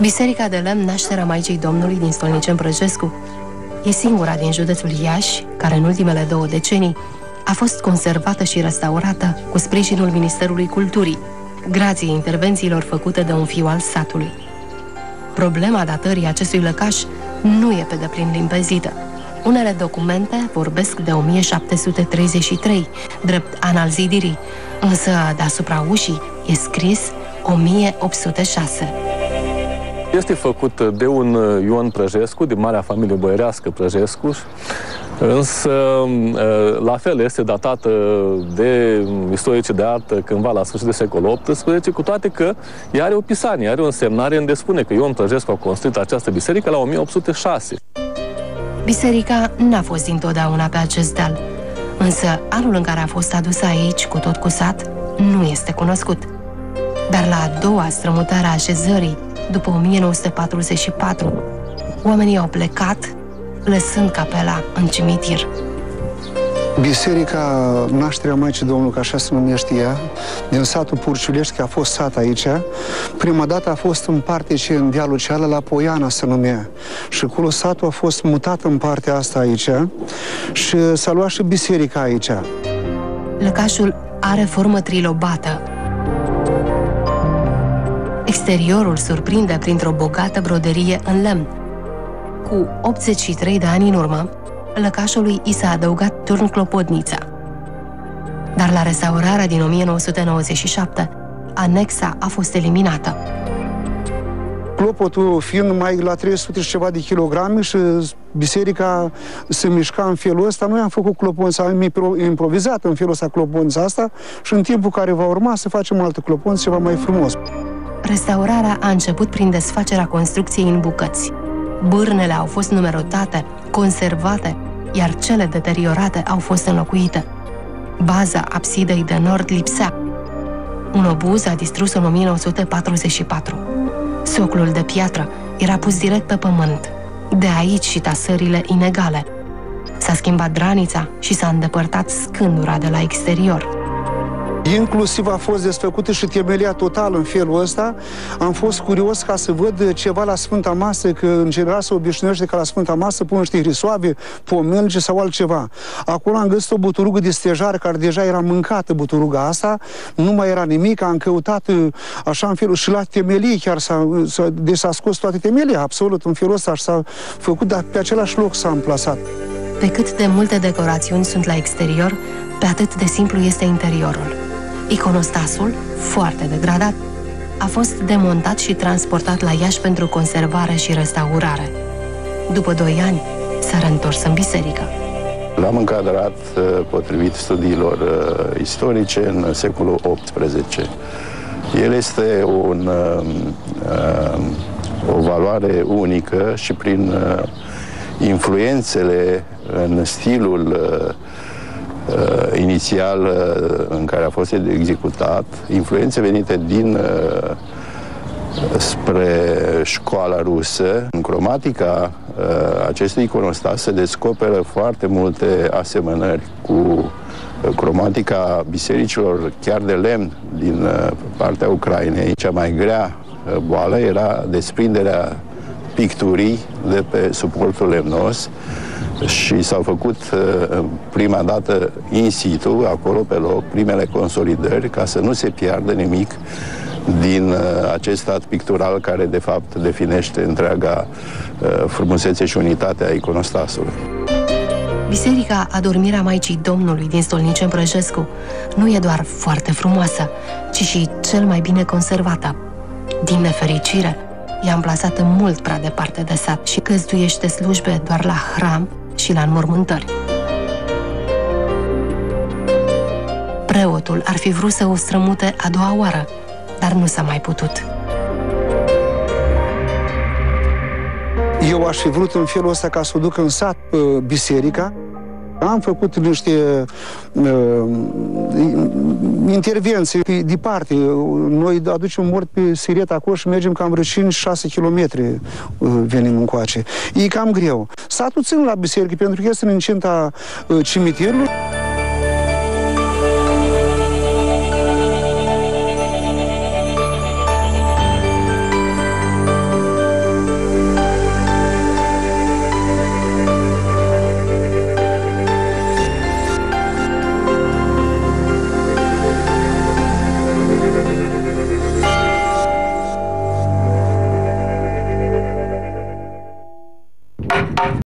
Biserica de lemn Nașterea Maicii Domnului din Stolnicen Prăjescu e singura din județul Iași care în ultimele două decenii a fost conservată și restaurată cu sprijinul Ministerului Culturii, grație intervențiilor făcute de un fiu al satului. Problema datării acestui lăcaș nu e pe deplin limpezită. Unele documente vorbesc de 1733, drept an al zidirii, însă deasupra ușii e scris 1806. Este făcut de un Ion Prăjescu, din marea familie băierească Prăjescu, Însă, la fel, este datată de istorici de artă cândva la sfârșitul secolul XVIII, cu toate că ea are o pisanie, are o însemnare unde spune că Ion Prăjescu a construit această biserică la 1806. Biserica n-a fost dintotdeauna pe acest deal, însă anul în care a fost adusă aici, cu tot cu sat, nu este cunoscut. Dar la a doua strămutare a așezării, după 1944, oamenii au plecat lăsând capela în cimitir. Biserica Nașterea Maicii Domnului, ca așa se numește ea, din satul Purciulești, că a fost sat aici. Prima dată a fost în parte și în dealul cealaltă, la Poiana se numea. Și acolo satul a fost mutat în partea asta aici și s-a luat și biserica aici. Lăcașul are formă trilobată. Exteriorul surprinde printr-o bogată broderie în lemn, cu 83 de ani în urmă, lăcașului i s-a adăugat turn clopotnița. Dar la restaurarea din 1997, anexa a fost eliminată. Clopotul fiind mai la 300 și ceva de kilograme și biserica se mișca în felul ăsta, noi am făcut cloponța, am improvizat în felul ăsta cloponța asta și în timpul care va urma să facem altă cloponță ceva mai frumos. Restaurarea a început prin desfacerea construcției în bucăți. Bârnele au fost numerotate, conservate, iar cele deteriorate au fost înlocuite. Baza absidei de nord lipsea. Un obuz a distrus în 1944. Soclul de piatră era pus direct pe pământ. De aici și tasările inegale. S-a schimbat granița și s-a îndepărtat scândura de la exterior. Inclusiv a fost desfăcută și temelia total în felul ăsta. Am fost curios ca să văd ceva la Sfânta Masă, că în general se obișnuiește ca la Sfânta Masă pun niște hrisoave, pomelge sau altceva. Acolo am găsit o buturugă de stejar care deja era mâncată, buturuga asta, nu mai era nimic, am căutat uh, așa în felul și la temelie chiar s-a, s-a, deci s-a scos toate temelia, absolut, în felul ăsta și s-a făcut, dar pe același loc s-a amplasat. Pe cât de multe decorațiuni sunt la exterior, pe atât de simplu este interiorul. Iconostasul, foarte degradat, a fost demontat și transportat la Iași pentru conservare și restaurare. După doi ani, s-a reîntors în biserică. L-am încadrat uh, potrivit studiilor uh, istorice în secolul XVIII. El este un, uh, o valoare unică și prin influențele în stilul uh, inițial uh, în care a fost executat, influențe venite din uh, spre școala rusă. În cromatica uh, acestui iconostas se descoperă foarte multe asemănări cu uh, cromatica bisericilor chiar de lemn din uh, partea Ucrainei. Cea mai grea boală era desprinderea picturii de pe suportul lemnos și s-au făcut uh, prima dată in situ, acolo pe loc, primele consolidări, ca să nu se piardă nimic din uh, acest stat pictural care de fapt definește întreaga uh, frumusețe și unitatea iconostasului. Biserica Adormirea Maicii Domnului din Stolnicen Prăjescu nu e doar foarte frumoasă, ci și cel mai bine conservată. Din nefericire, e amplasată mult prea departe de sat și căzduiește slujbe doar la hram și la înmormântări. Preotul ar fi vrut să o strămute a doua oară, dar nu s-a mai putut. Eu aș fi vrut în felul ăsta ca să o duc în sat uh, biserica, am făcut niște uh, intervenții pe departe. Noi aducem mort pe Siret acolo și mergem cam vreo 5-6 km uh, venim încoace. E cam greu. Satul țin la biserică pentru că este în incinta uh, cimitirului.